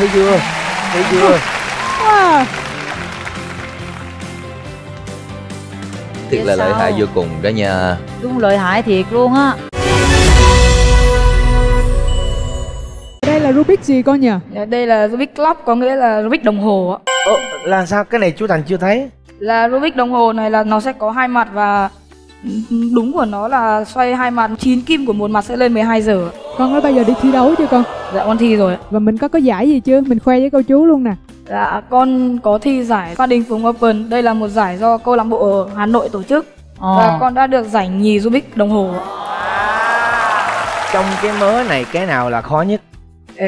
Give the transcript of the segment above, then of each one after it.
thấy chưa? Thấy chưa? Wow. thiệt là lợi hại vô cùng đó nha. Đúng lợi hại thiệt luôn á. Đây là Rubik gì con nhỉ? Dạ, Đây là Rubik Clock có nghĩa là Rubik đồng hồ ạ. Ồ, là sao? Cái này chú Thành chưa thấy. Là Rubik đồng hồ này là nó sẽ có hai mặt và đúng của nó là xoay hai mặt 9 kim của một mặt sẽ lên 12 giờ. con đã bao giờ đi thi đấu chưa con Dạ con thi rồi. ạ. và mình có có giải gì chưa mình khoe với cô chú luôn nè Dạ con có thi giải Phan Đình Phùng Open. Đây là một giải do câu lạc bộ ở Hà Nội tổ chức. ờ. Và con đã được giải nhì Rubik đồng hồ. ạ. trong cái mớ này cái nào là khó nhất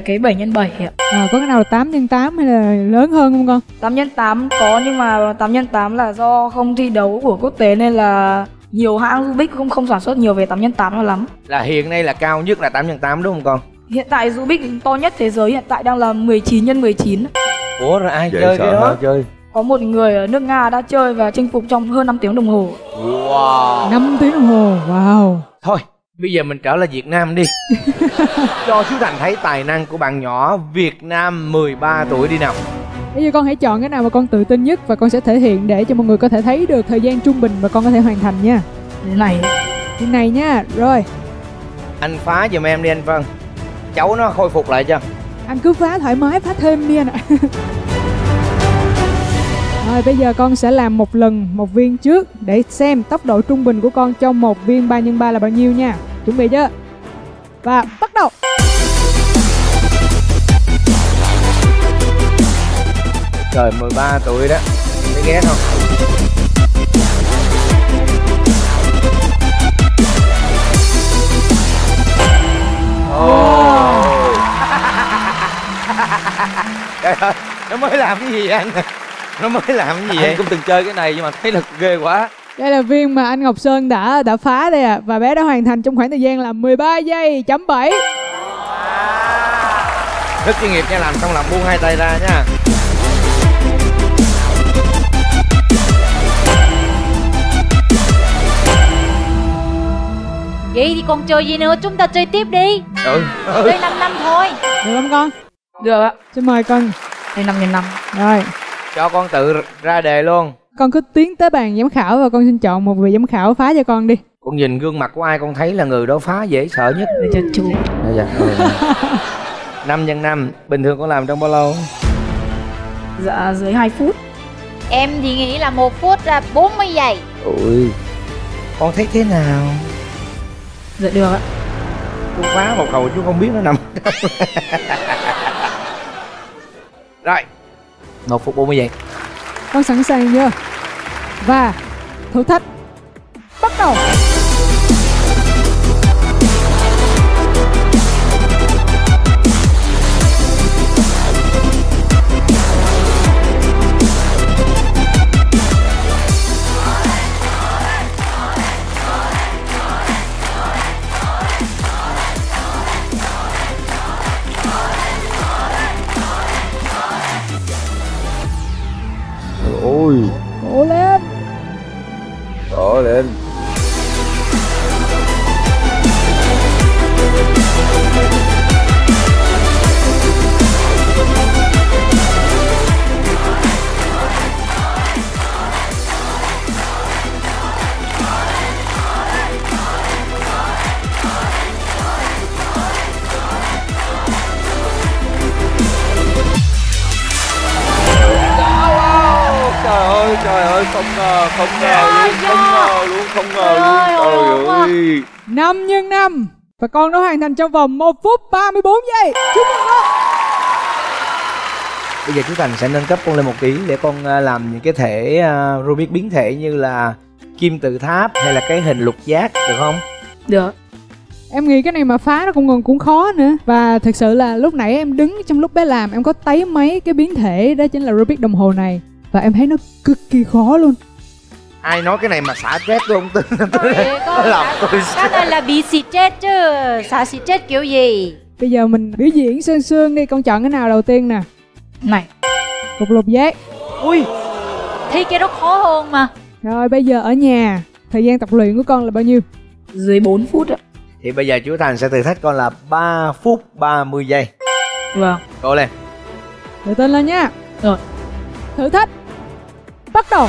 Cái 7 x 7 ạ. à, có cái nào là 8 x 8 hay là lớn hơn không con 8 x 8 có nhưng mà 8 x 8 là do không thi đấu của quốc tế nên là nhiều hãng Rubik không không sản xuất nhiều về 8 x 8 lắm. là hiện nay là cao nhất là 8 x 8 đúng không con? Hiện tại Rubik to nhất thế giới hiện tại đang là 19 x 19. ủa rồi ai dễ chơi cái đó? chơi? Có một người ở nước Nga đã chơi và chinh phục trong hơn 5 tiếng đồng hồ. wow. 5 tiếng đồng hồ wow. Thôi bây giờ mình trở lại Việt Nam đi. Cho chú Thành thấy tài năng của bạn nhỏ Việt Nam 13 tuổi đi nào bây giờ con hãy chọn cái nào mà con tự tin nhất và con sẽ thể hiện để cho mọi người có thể thấy được thời gian trung bình mà con có thể hoàn thành nha. Thế này. Như này nha rồi. Anh phá giùm em đi anh Vân. Cháu nó khôi phục lại cho anh cứ phá thoải mái phá thêm đi anh ạ. Rồi bây giờ con sẽ làm một lần một viên trước để xem tốc độ trung bình của con trong một viên 3 x 3 là bao nhiêu nha. Chuẩn bị chưa? Và trời 13 tuổi đó thấy ghét không Ồ. Trời ơi, nó mới làm cái gì vậy anh? Nó mới làm cái gì anh cũng từng chơi cái này nhưng mà thấy là ghê quá đây là viên mà anh Ngọc Sơn đã đã phá đây ạ và bé đã hoàn thành trong khoảng thời gian là 13 giây chấm 7 Rất chuyên nghiệp nha, làm xong làm buông hai tay ra nha. Vậy thì còn chơi gì nữa chúng ta chơi tiếp đi Ừ. chơi 5 năm thôi được không con được ạ. xin mời con Đây 5 x 5. rồi Cho con tự ra đề luôn. con cứ tiến tới bàn giám khảo và con xin chọn một vị giám khảo phá cho con đi Con nhìn gương mặt của ai con thấy là người đó phá dễ sợ nhất. Để cho chú. Dạ, dạ. 5 nhân 5, bình thường con làm trong bao lâu? Dạ dưới 2 phút. em thì nghĩ là một phút là 40 giây Ui. Con thấy thế nào? Dạ được ạ. Chú phá một hồi chú không biết nó nằm. Rồi. 1 phút 40 giây. con sẵn sàng chưa và thử thách bắt đầu không ngờ luôn không ngờ luôn không ngờ luôn. trời ơi. 5 nhân 5 và con đã hoàn thành trong vòng 1 phút 34 giây. Chúc mừng con. Bây giờ chú Thành sẽ nâng cấp con lên một tí để con à, làm những cái thể à, Rubik biến thể như là kim tự tháp hay là cái hình lục giác được không? Được. em nghĩ cái này mà phá nó cũng còn cũng khó nữa. Và thực sự là lúc nãy em đứng trong lúc bé làm em có thấy mấy cái biến thể đó chính là Rubik đồng hồ này. Và em thấy nó cực kỳ khó luôn Ai nói cái này mà xả stress tôi không tin Làm đã- tôi cái này là bị stress chứ xả stress kiểu gì? Bây giờ mình biểu diễn sơn sương đi con chọn cái nào đầu tiên nè? Này. cục lục giác Ui thi cái đó khó hơn mà. Rồi bây giờ ở nhà thời gian tập luyện của con là bao nhiêu? Dưới 4 phút ạ. Thì bây giờ chú Thành sẽ thử thách con là 3 phút 30 giây. Vâng. Cố lên. Tự tin lên nha. Rồi. Thử thách. Bắt đầu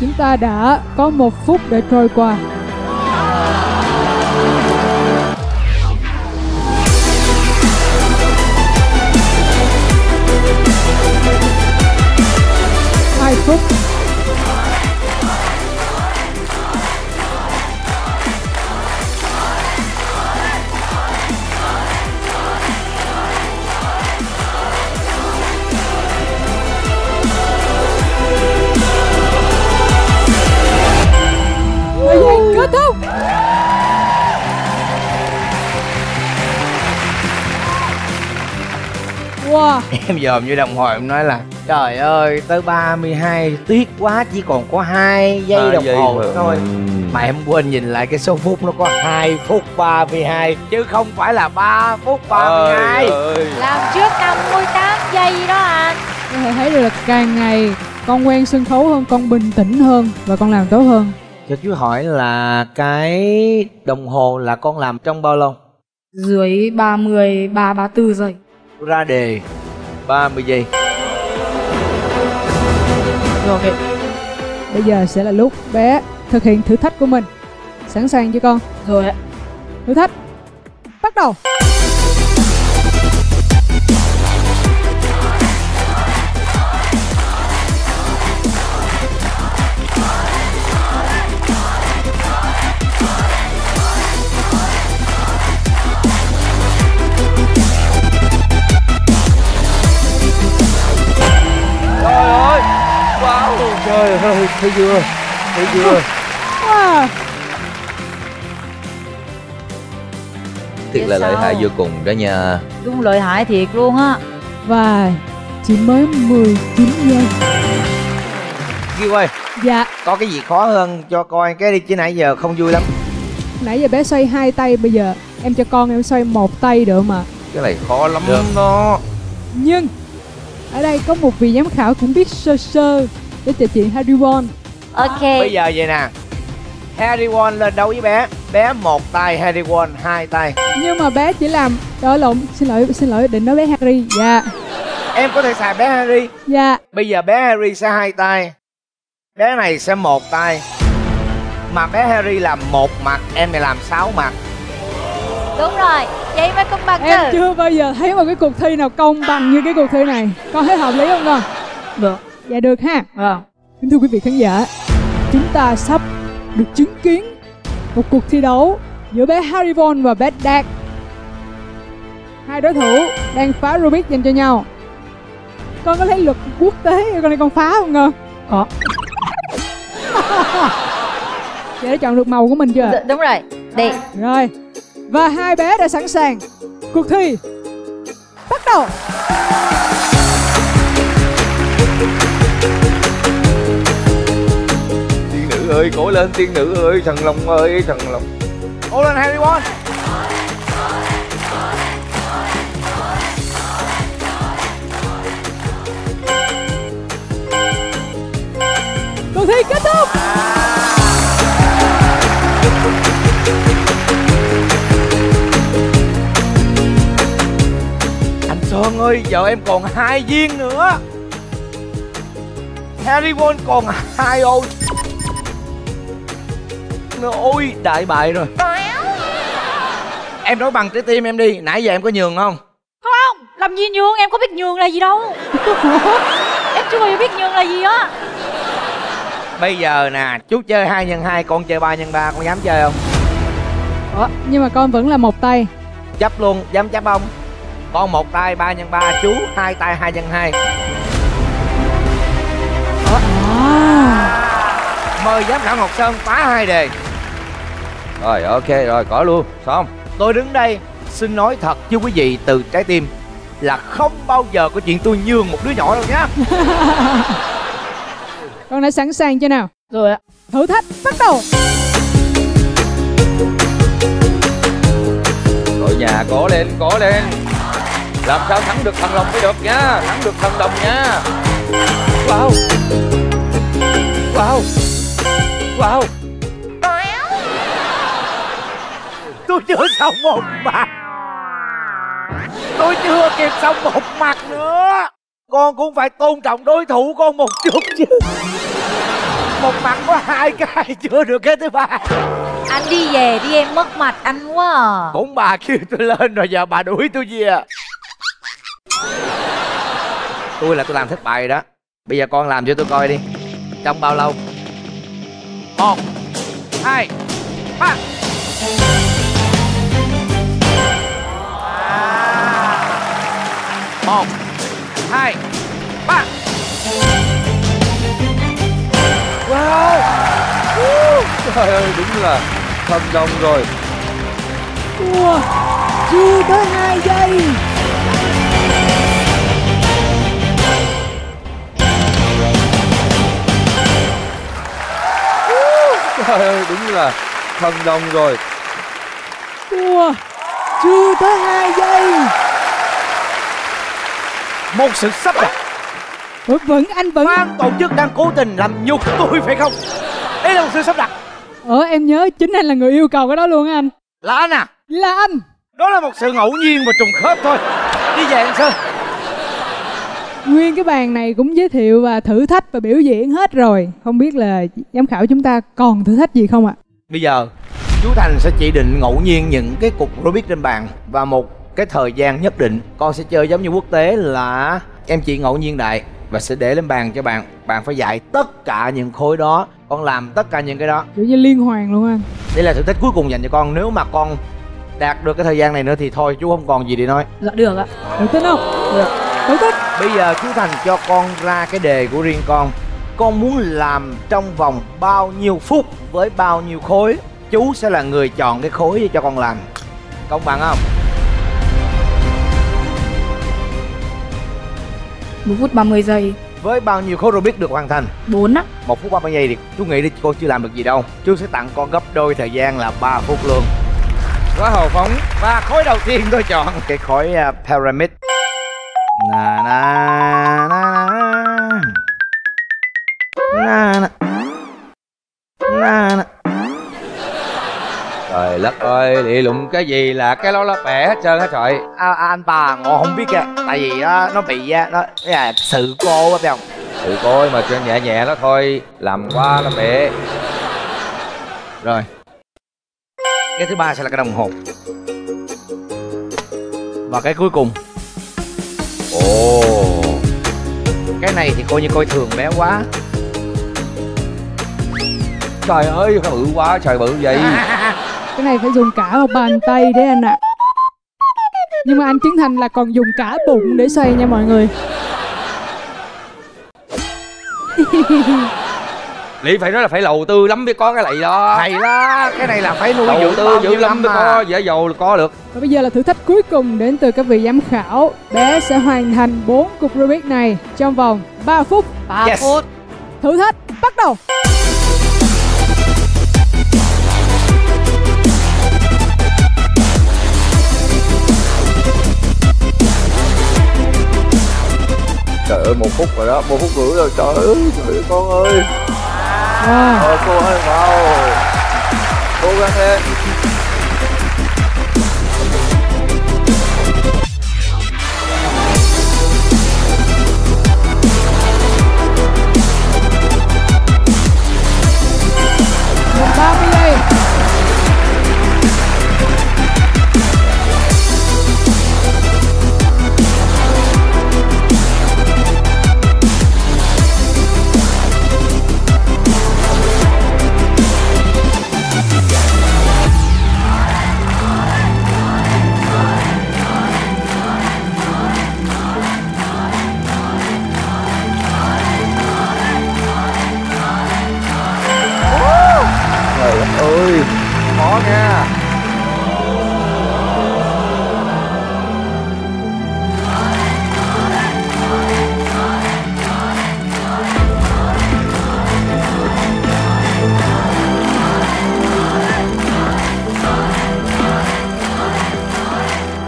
Chúng ta đã có một phút để trôi qua. Hai phút. Wow em dòm như đồng hồ em nói là trời ơi tới 32 tiếc quá chỉ còn có hai giây Hai đồng giây hồ mà. thôi. Mà em quên nhìn lại cái số phút nó có 2 phút 32 chứ không phải là 3 phút 32 Trời ơi. Làm trước 58 giây đó anh. Có thể thấy được là càng ngày con quen sân khấu hơn con bình tĩnh hơn và con làm tốt hơn. Cho chú hỏi là cái đồng hồ là con làm trong bao lâu? Dưới 33 34 giây. Ra đề 30 giây. Rồi ok. bây giờ sẽ là lúc bé thực hiện thử thách của mình. Sẵn sàng chưa con? Rồi ạ. thử thách. Bắt đầu thấy chưa thấy chưa wow. Thiệt là Sao? lợi hại vô cùng đó nha. Đúng lợi hại thiệt luôn á và chỉ mới 19 giây Kiêu ơi dạ có cái gì khó hơn cho coi cái đi chứ nãy giờ không vui lắm nãy giờ bé xoay hai tay bây giờ em cho con em xoay một tay được mà Cái này khó lắm Được. đó. nhưng ở đây có một vị giám khảo cũng biết sơ sơ để trò chuyện Harry Won Ok. Bây giờ vậy nè. Harry Won lên đấu với bé? Bé một tay Harry Won hai tay. Nhưng mà bé chỉ làm đỡ lộn xin lỗi xin lỗi định nói bé Harry. Dạ. Em có thể xài bé Harry. Dạ. Bây giờ bé Harry sẽ hai tay. Bé này sẽ một tay. Mà bé Harry làm một mặt em này làm sáu mặt. Đúng rồi Vậy mới công bằng em chứ. chưa bao giờ thấy một cái cuộc thi nào công bằng như cái cuộc thi này. Con thấy hợp lý không con? Được. Dạ được ha. Vâng. kính thưa quý vị khán giả chúng ta sắp được chứng kiến một cuộc thi đấu giữa bé Harry Von và bé Đạt hai đối thủ đang phá Rubik dành cho nhau. Con có thấy luật quốc tế con này con phá không con? Có. Chị đã chọn được màu của mình chưa? D- Đúng rồi. Đi rồi. Và hai bé đã sẵn sàng. Cuộc thi bắt đầu nữ ơi, cố lên tiên nữ ơi, thần long ơi, thần long. cố lên Harry Won cuộc thi kết thúc. Anh Sơn ơi giờ em còn hai viên nữa. Harry Won còn hai ô nữa ôi đại bại rồi. Em nói bằng trái tim em đi nãy giờ em có nhường không? Không Làm gì nhường? Em có biết nhường là gì đâu. Em chưa bao giờ biết nhường là gì á. Bây giờ nè chú chơi hai nhân hai con chơi ba nhân ba con dám chơi không? Ủa, nhưng mà con vẫn là một tay. Chấp luôn dám chấp không con một tay ba nhân ba chú hai tay hai nhân hai. À, mời giám khảo ngọc sơn phá hai đề Rồi, ok, rồi, có luôn. Xong. tôi đứng đây xin nói thật với quý vị từ trái tim là không bao giờ có chuyện tôi nhường một đứa nhỏ đâu nhá. Con đã sẵn sàng chưa nào? Rồi ạ. thử thách bắt đầu. Đội nhà cố lên cố lên. Làm sao thắng được thần lòng mới được nha thắng được thần đồng nha wow. Wow. Wow tôi chưa xong một mặt. Tôi chưa kịp xong một mặt nữa. Con cũng phải tôn trọng đối thủ con một chút chứ. Một mặt có hai cái chưa được cái thứ ba. Anh đi về đi em mất mặt anh quá à. Cũng bà kêu tôi lên rồi giờ bà đuổi tôi về. Tôi là tôi làm thất bại đó. Bây giờ con làm cho tôi coi đi. Trong bao lâu? Một hai ba một hai ba. Wow! Trời ơi đúng là thần đồng rồi. Wow, chưa tới 2 giây. Trời ơi đúng là thần đồng rồi. Wow, chưa tới 2 giây một sự sắp đặt. Vẫn, vẫn anh vẫn ban tổ chức đang cố tình làm nhục tôi phải không? Đây là một sự sắp đặt. Ờ em nhớ chính anh là người yêu cầu cái đó luôn á anh. Là anh à? Là anh. Đó là một sự ngẫu nhiên và trùng khớp thôi. Đi về anh sơn Nguyên cái bàn này cũng giới thiệu và thử thách và biểu diễn hết rồi. Không biết là giám khảo chúng ta còn thử thách gì không ạ? bây giờ chú thành sẽ chỉ định ngẫu nhiên những cái cục rubik trên bàn và một cái thời gian nhất định con sẽ chơi giống như quốc tế là em chỉ ngẫu nhiên đại và sẽ để lên bàn cho bạn. Bạn phải dạy tất cả những khối đó. Con làm tất cả những cái đó. Kiểu như liên hoàn luôn anh đây là thử thách cuối cùng dành cho con. Nếu mà con đạt được cái thời gian này nữa thì thôi chú không còn gì để nói. Dạ được ạ. Tự tin không? Được. Thử thách. Bây giờ chú thành cho con ra cái đề của riêng con. Con muốn làm trong vòng bao nhiêu phút với bao nhiêu khối? Chú sẽ là người chọn cái khối để cho con làm. Công bằng không một phút 30 giây. Với bao nhiêu khối Rubik được hoàn thành? 4 á. Một phút 30 giây thì chú nghĩ đi cô chưa làm được gì đâu. Chú sẽ tặng con gấp đôi thời gian là 3 phút luôn. Quá hào phóng. Và khối đầu tiên tôi chọn. Cái khối uh, pyramid. Na na na na. Na na đất ơi lị lụng cái gì là cái đó nó bẻ hết trơn hết trời? À, à, anh bà ngộ không biết kìa tại vì á, nó bị nó cái là sự cô á phải không? Tự coi mà chơi nhẹ nhẹ nó thôi làm quá nó bể. Rồi. Cái thứ ba sẽ là cái đồng hồ. Và cái cuối cùng. Ồ. Cái này thì coi như coi thường bé quá. Trời ơi bự quá trời bự vậy này phải dùng cả một bàn tay đấy anh ạ. Nhưng mà anh Trấn Thành là còn dùng cả bụng để xoay nha mọi người. Lị phải nói là phải đầu tư lắm mới có cái này đó. Hay đó cái này là phải nuôi đầu dưỡng tư bao dữ nhiêu lắm năm mới có dễ dầu có được. Và bây giờ là thử thách cuối cùng đến từ các vị giám khảo. Bé sẽ hoàn thành 4 cục Rubik này trong vòng 3 phút. Ba Yes. phút. Thử thách bắt đầu trời ơi một phút rồi đó một phút rưỡi rồi. Trời ơi trời ơi con ơi. Wow ờ, cô ơi wow cố gắng lên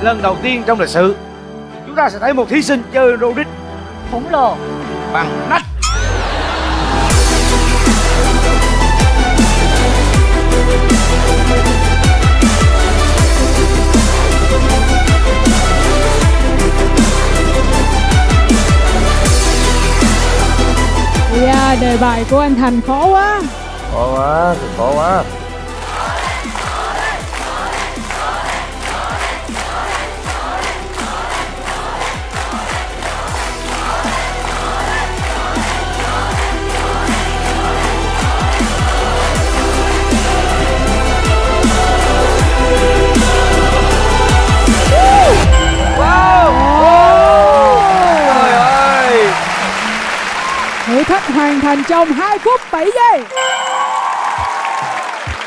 lần đầu tiên trong lịch sử. Chúng ta sẽ thấy một thí sinh chơi Rubik khổng lồ. Bằng nách. Yeah, đề bài của anh Thành khó quá. Khó quá khó quá hoàn thành trong 2 phút 7 giây.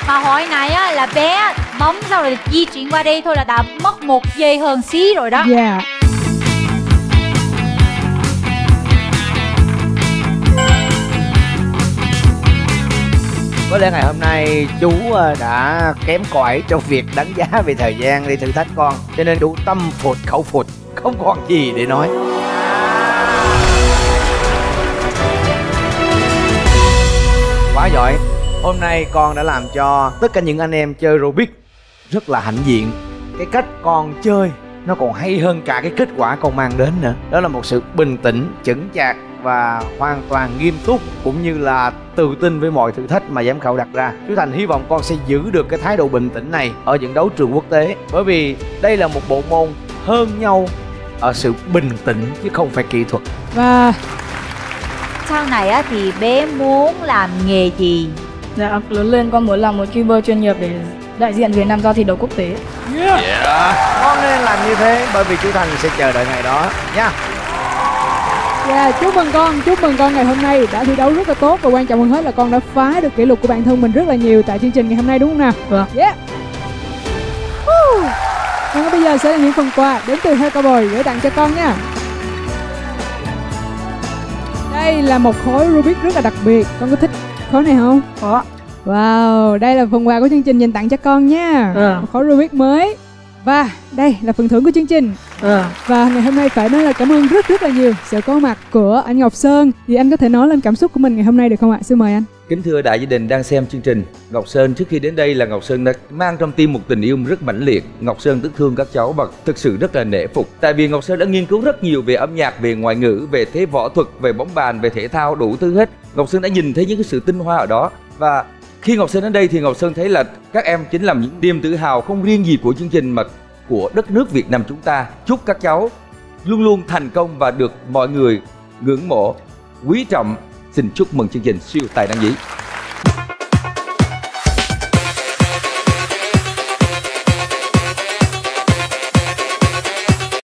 Mà hồi này á là bé bấm xong rồi di chuyển qua đây thôi là đã mất một giây hơn xí rồi đó. Yeah có lẽ ngày hôm nay chú ờ, đã kém cỏi trong việc đánh giá về thời gian để thử thách con cho nên chú tâm phục khẩu phục không còn gì để nói quá giỏi. Hôm nay con đã làm cho tất cả những anh em chơi Rubik rất là hãnh diện. Cái cách con chơi nó còn hay hơn cả cái kết quả con mang đến nữa. Đó là một sự bình tĩnh, chững chạc và hoàn toàn nghiêm túc, cũng như là tự tin với mọi thử thách mà giám khảo đặt ra. Chú thành hy vọng con sẽ giữ được cái thái độ bình tĩnh này ở những đấu trường quốc tế, bởi vì đây là một bộ môn hơn nhau ở sự bình tĩnh chứ không phải kỹ thuật. Và sau này á thì bé muốn làm nghề gì? Dạ, lớn lên con muốn làm một keeper chuyên nghiệp để đại diện Việt Nam ra thi đấu quốc tế. con nên làm như thế bởi vì chú thành sẽ chờ đợi ngày đó nha. Yeah, chúc mừng con Chúc mừng con ngày hôm nay đã thi đấu rất là tốt Và quan trọng hơn hết là con đã phá được kỷ lục của bản thân mình rất là nhiều Tại chương trình ngày hôm nay đúng không nào? Vâng. Yeah. Ngay bây giờ sẽ là những phần quà đến từ Hell Cowboy gửi tặng cho con nha Đây là một khối Rubik rất là đặc biệt Con có thích khối này không? Có. Wow, đây là phần quà của chương trình dành tặng cho con nha Ừ. Một khối Rubik mới Và đây là phần thưởng của chương trình Ờ. và ngày hôm nay phải nói là cảm ơn rất rất là nhiều sự có mặt của anh Ngọc Sơn Thì anh có thể nói lên cảm xúc của mình ngày hôm nay được không ạ? Xin mời anh Kính thưa đại gia đình đang xem chương trình Ngọc Sơn trước khi đến đây là Ngọc Sơn đã mang trong tim một tình yêu rất mãnh liệt. Ngọc Sơn tức thương các cháu và thực sự rất là nể phục. Tại vì Ngọc Sơn đã nghiên cứu rất nhiều về âm nhạc, về ngoại ngữ, về thế võ thuật, về bóng bàn, về thể thao đủ thứ hết. Ngọc Sơn đã nhìn thấy những cái sự tinh hoa ở đó. Và khi Ngọc Sơn đến đây thì Ngọc Sơn thấy là các em chính là những niềm tự hào không riêng gì của chương trình mà của đất nước Việt Nam chúng ta. Chúc các cháu luôn luôn thành công và được mọi người ngưỡng mộ, quý trọng. Xin chúc mừng chương trình siêu tài năng nhí